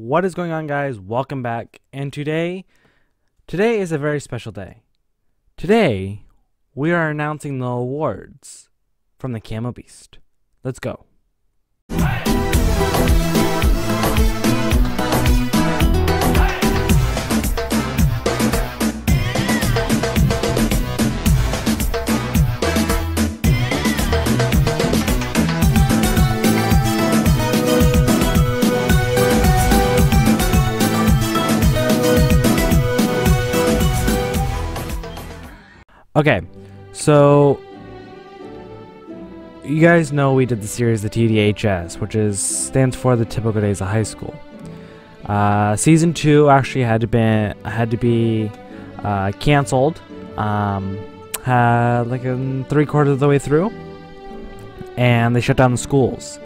What is going on guys? Welcome back. And today today is a very special day. Today we are announcing the awards from the Camo Beast. Let's go. Okay, so you guys know we did the series the TDHS, which is stands for the typical days of high school. Uh, season two actually had to be had to be uh, canceled. Um, like in three quarters of the way through, and they shut down the schools.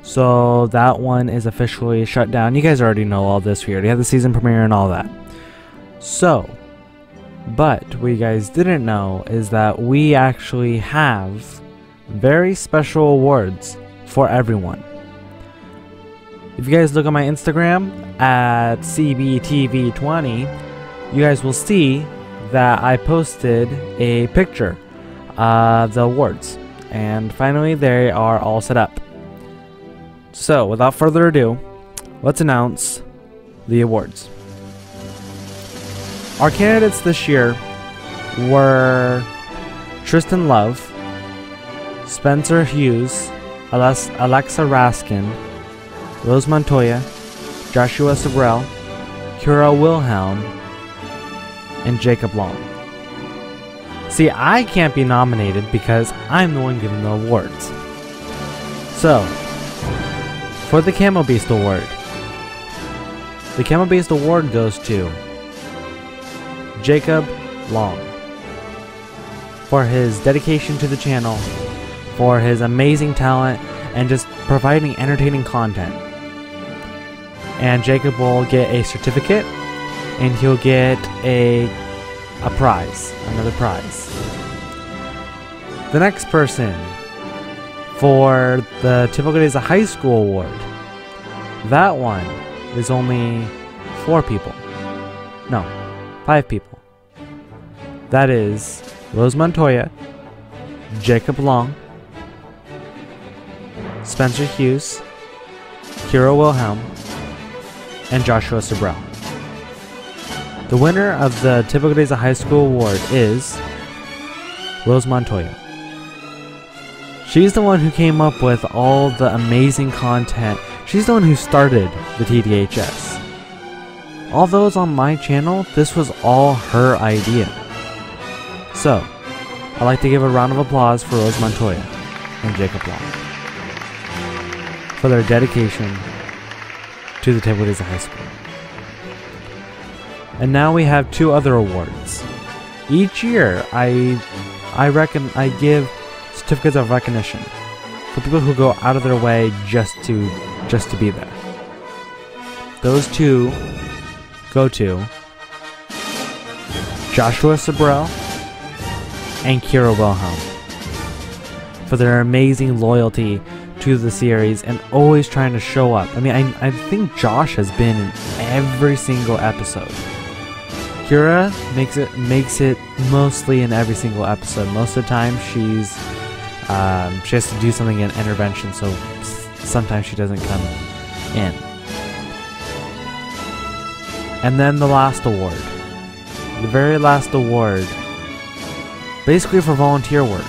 So that one is officially shut down. You guys already know all this. We already had the season premiere and all that. So but what you guys didn't know is that we actually have very special awards for everyone. If you guys look at my Instagram at CBTV20, you guys will see that I posted a picture of the awards. And finally, they are all set up. So, without further ado, let's announce the awards. Our candidates this year were Trystin Love, Spencer Hughes, Alexa Raskin, Rose Montoya, Joshua Sabrell, Keira Wilhelm, and Jakob Long. See, I can't be nominated because I'm the one giving the awards. So, for the Camo Beast Award, the Camo Beast Award goes to Jakob Long for his dedication to the channel, for his amazing talent, and just providing entertaining content. And Jakob will get a certificate, and he'll get a a prize, another prize. The next person for the Typical Days of High School Award, that one is only four people. No, five people. That is Rose Montoya, Jakob Long, Spencer Hughes, Keira Wilhelm, and Joshua Sabrell. The winner of the of High School award is Rose Montoya. She's the one who came up with all the amazing content. She's the one who started the TDHS. All those on my channel, this was all her idea. So, I'd like to give a round of applause for Rose Montoya and Jakob Long for their dedication to the Days of High School. And now we have two other awards. Each year, I I reckon I give certificates of recognition for people who go out of their way just to just to be there. Those two go to Joshua Sabrell and Keira Wilhelm for their amazing loyalty to the series and always trying to show up. I mean, I, I think Josh has been in every single episode. Keira makes it makes it mostly in every single episode. Most of the time, she's um, she has to do something in intervention, so sometimes she doesn't come in. And then the last award. The very last award. Basically for volunteer work.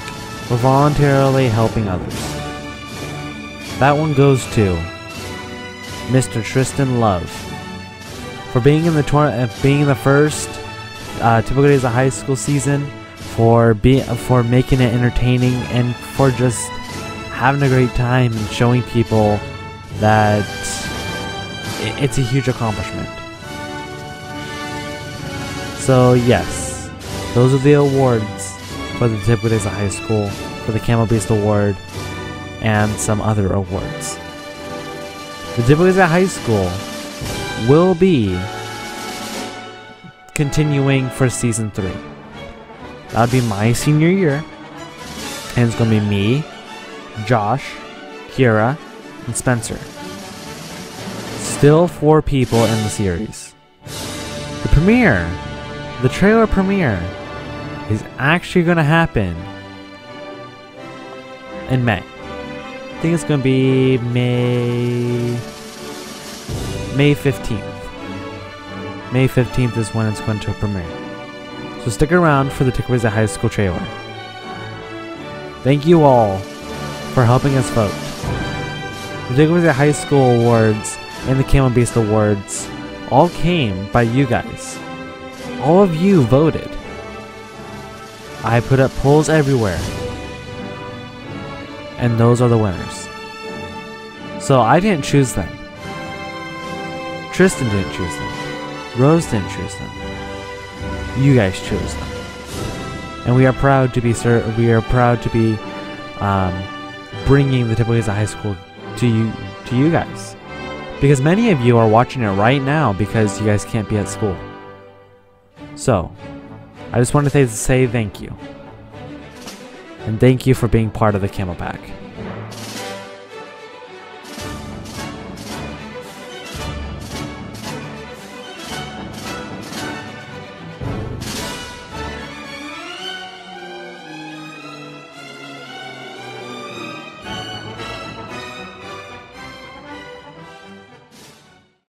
For voluntarily helping others. That one goes to Mr. Trystin Love. For being in the tour- uh, being in the first uh, typical days of high school season, for being for making it entertaining, and for just having a great time and showing people that it's a huge accomplishment. So yes, those are the awards for the of high school, for the Camo Beast Award, and some other awards. The of high school will be continuing for season three. That'll be my senior year, and it's gonna be me, Josh, Keira, and Spencer still four people in the series. The premiere, the trailer premiere, is actually going to happen in May. I think it's going to be May May 15th. May 15th is when it's going to premiere. So stick around for the Typical Days High School trailer. Thank you all for helping us vote. The Typical Days High School Awards and the Camo Beast Awards all came by you guys. All of you voted. I put up polls everywhere. And those are the winners. So I didn't choose them. Trystin didn't choose them. Rose didn't choose them. You guys chose them. And we are proud to be sir we are proud to be um, bringing the Typical Days High School to you to you guys. Because many of you are watching it right now because you guys can't be at school. So, I just wanted to say thank you. And thank you for being part of the Camo Beast.